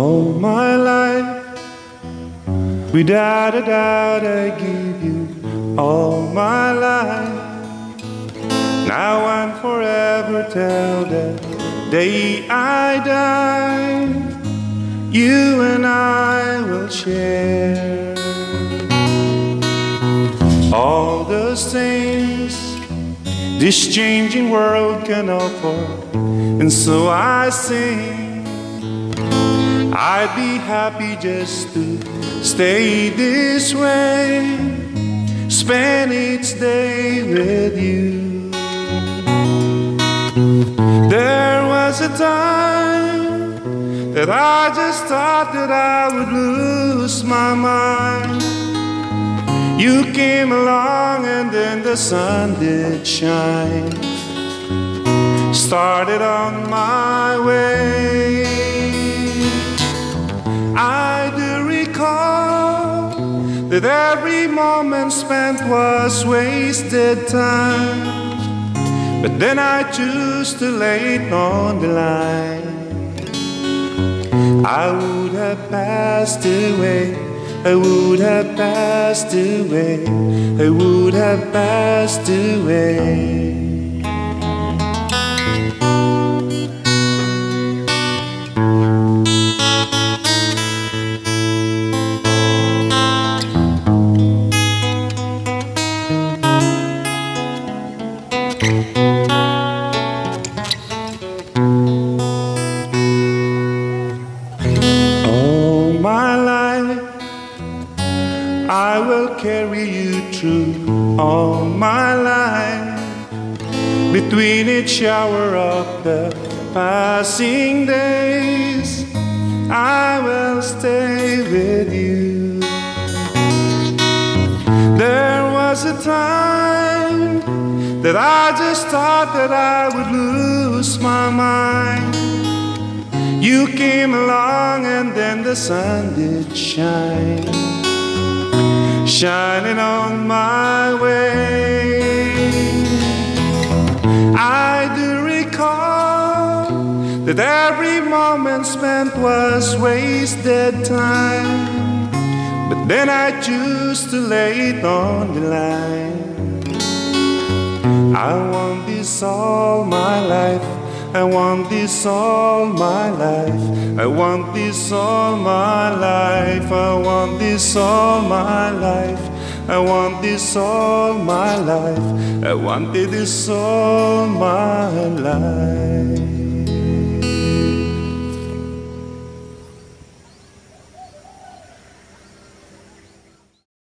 all my life. We doubt, I doubt, I give you all my life. Now and forever till the day I die, you and I will share all those things this changing world can offer. And so I sing. I'd be happy just to stay this way, spend each day with you. There was a time that I just thought that I would lose my mind. You came along and then the sun did shine. Started on my way. That every moment spent was wasted time. But then I choose to lay it on the line. I would have passed away. I would have passed away. I would have passed away. I will carry you through all my life. Between each hour of the passing days, I will stay with you. There was a time that I just thought that I would lose my mind. You came along and then the sun did shine, shining on my way. I do recall that every moment spent was wasted time, but then I choose to lay it on the line. I want this all my life. I want this all my life. I want this all my life. I want this all my life. I want this all my life. I wanted this all my life.